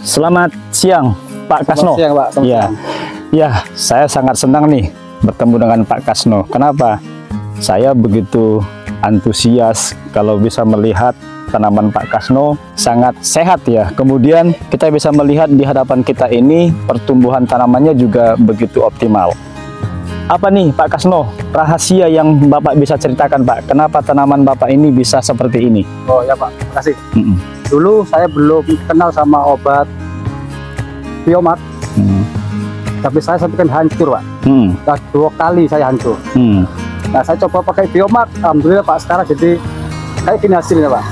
Selamat siang, Pak Kasno. siang, Pak. Selamat ya, siang. ya, saya sangat senang nih bertemu dengan Pak Kasno. Kenapa? Saya begitu antusias kalau bisa melihat tanaman Pak Kasno sangat sehat ya. Kemudian kita bisa melihat di hadapan kita ini pertumbuhan tanamannya juga begitu optimal. Apa nih Pak Kasno rahasia yang Bapak bisa ceritakan Pak? Kenapa tanaman Bapak ini bisa seperti ini? Oh ya Pak, terima kasih. Mm-mm. Dulu saya belum kenal sama obat biomat, Hmm. tapi saya sampai kan hancur Pak. Hmm. Nah, dua kali saya hancur. Hmm. Nah saya coba pakai biomat, alhamdulillah Pak sekarang jadi kayak gini hasilnya Pak.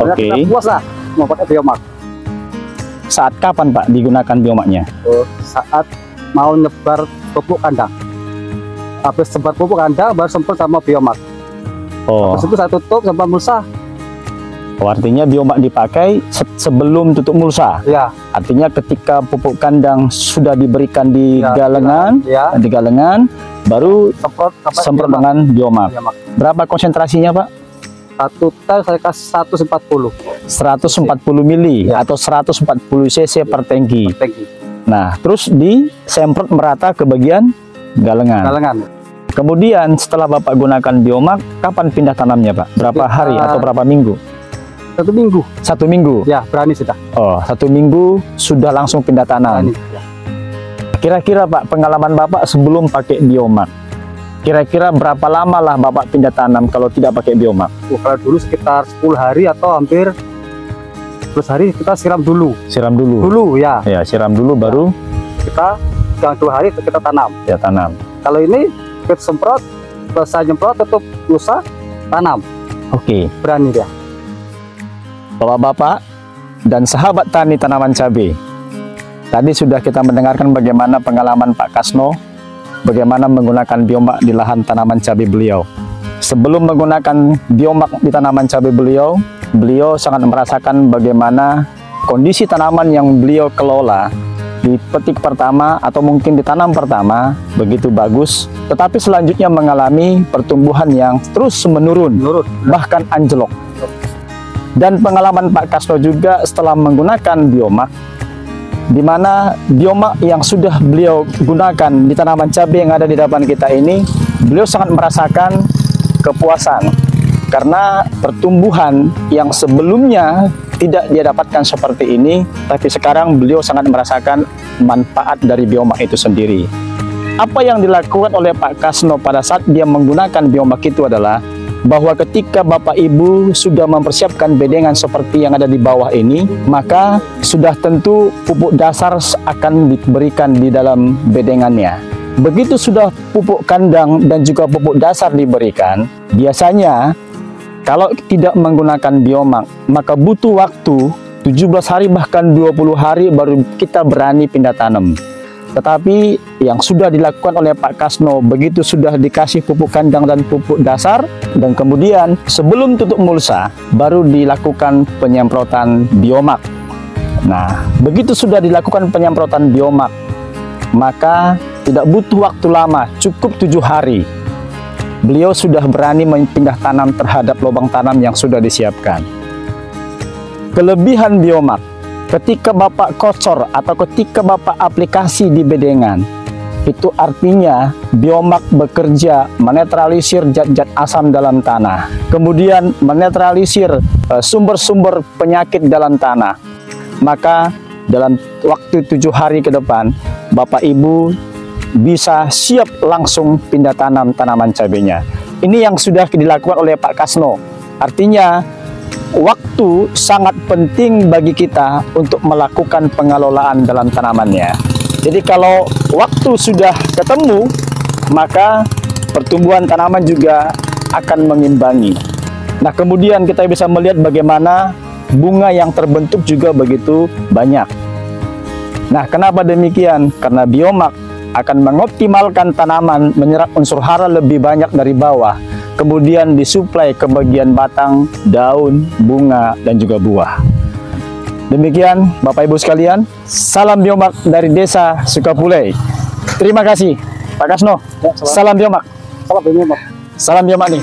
Oke. kita puas lah mau pakai biomat. Saat kapan Pak digunakan biomaknya? Oh, saat mau nyebar pupuk kandang. Habis sebar pupuk kandang baru semprot sama biomat. Oh, Terus itu saya tutup sama mulsa. Oh, artinya biomak dipakai se- sebelum tutup mulsa. Ya, Artinya ketika pupuk kandang sudah diberikan di Ya, galengan, ya. di galengan, baru Semprot semprot biomat. dengan biomak. Biomat. Berapa konsentrasinya Pak? Satu tel saya kasih 140 140 mili Ya. atau 140 cc per tangki. tangki. Nah, terus disemprot merata ke bagian galengan. Galengan. Kemudian setelah Bapak gunakan biomak, kapan pindah tanamnya Pak? Berapa hari atau berapa minggu? Satu minggu. Satu minggu. Ya, berani sudah. Oh, satu minggu sudah langsung pindah tanam. Berani. Ya. Kira-kira Pak, pengalaman Bapak sebelum pakai biomak, kira-kira berapa lama lah Bapak pindah tanam kalau tidak pakai biomak? Oh, kalau dulu sekitar 10 hari atau hampir 10 hari kita siram dulu. Siram dulu. Dulu ya, Ya, siram dulu baru kita jangan dua hari kita tanam. ya tanam. Kalau ini kita semprot, selesai nyemprot tutup lusa tanam. Oke, Berani dia. Bapak-bapak dan sahabat tani tanaman cabai. Tadi sudah kita mendengarkan bagaimana pengalaman Pak Kasno bagaimana menggunakan biomak di lahan tanaman cabai beliau. Sebelum menggunakan biomak di tanaman cabai beliau, beliau sangat merasakan bagaimana kondisi tanaman yang beliau kelola di petik pertama atau mungkin ditanam pertama begitu bagus, tetapi selanjutnya mengalami pertumbuhan yang terus menurun Menurut bahkan anjlok. Dan pengalaman Pak Kasno juga setelah menggunakan biomak, di mana biomak yang sudah beliau gunakan di tanaman cabai yang ada di depan kita ini, beliau sangat merasakan kepuasan karena pertumbuhan yang sebelumnya tidak dia dapatkan seperti ini, tapi sekarang beliau sangat merasakan manfaat dari biomak itu sendiri. Apa yang dilakukan oleh Pak Kasno pada saat dia menggunakan biomak itu adalah bahwa ketika Bapak Ibu sudah mempersiapkan bedengan seperti yang ada di bawah ini, maka sudah tentu pupuk dasar akan diberikan di dalam bedengannya. Begitu sudah pupuk kandang dan juga pupuk dasar diberikan, biasanya kalau tidak menggunakan biomak, maka butuh waktu 17 hari bahkan 20 hari baru kita berani pindah tanam. Tetapi yang sudah dilakukan oleh Pak Kasno begitu sudah dikasih pupuk kandang dan pupuk dasar dan kemudian sebelum tutup mulsa baru dilakukan penyemprotan biomak. Nah, begitu sudah dilakukan penyemprotan biomak, maka tidak butuh waktu lama, cukup tujuh hari. Beliau sudah berani pindah tanam terhadap lubang tanam yang sudah disiapkan. Kelebihan biomak ketika Bapak kocor atau ketika Bapak aplikasi di bedengan, itu artinya biomak bekerja menetralisir zat-zat asam dalam tanah, kemudian menetralisir eh, sumber-sumber penyakit dalam tanah. Maka dalam waktu tujuh hari ke depan, Bapak Ibu bisa siap langsung pindah tanam tanaman cabenya. Ini yang sudah dilakukan oleh Pak Kasno. Artinya waktu sangat penting bagi kita untuk melakukan pengelolaan dalam tanamannya. Jadi kalau waktu sudah ketemu, maka pertumbuhan tanaman juga akan mengimbangi. Nah, kemudian kita bisa melihat bagaimana bunga yang terbentuk juga begitu banyak. Nah, kenapa demikian? Karena biomak akan mengoptimalkan tanaman menyerap unsur hara lebih banyak dari bawah, kemudian disuplai ke bagian batang, daun, bunga, dan juga buah. Demikian Bapak Ibu sekalian, salam biomak dari Desa Sukapulei. Terima kasih Pak Kasno. Ya, salam. Salam biomak. Salam biomat. Salam biomak nih.